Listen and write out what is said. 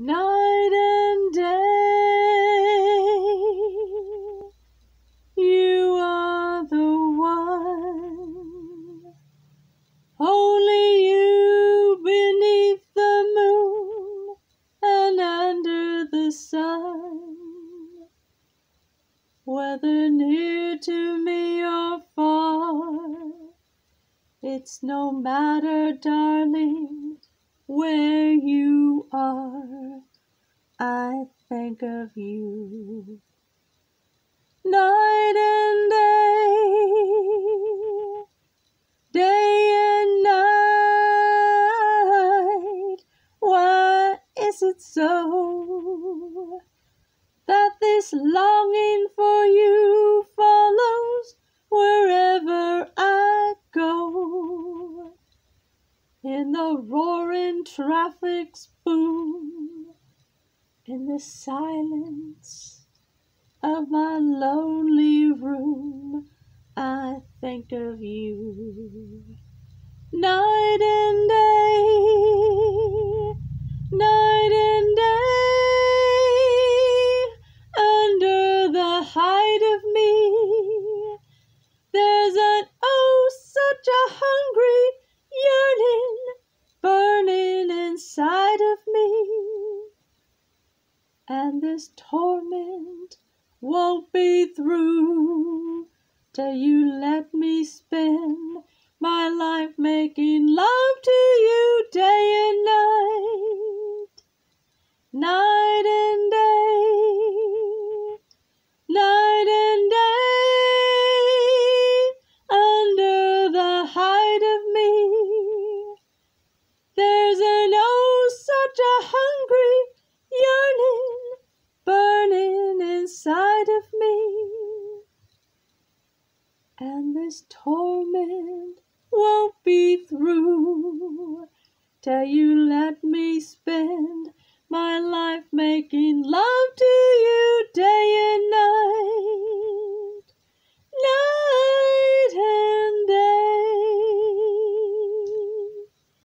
night and day. You are the one, only you beneath the moon and under the sun. Whether near to me or far, it's no matter, darling, where you are. I think of you night and day, day and night. Why is it so that this longing for you The roaring traffic's boom, in the silence of my lonely room, I think of you night and day, inside of me. And this torment won't be through till you let me spend my life making love to you day and night, night inside of me. And this torment won't be through till you let me spend my life making love to you.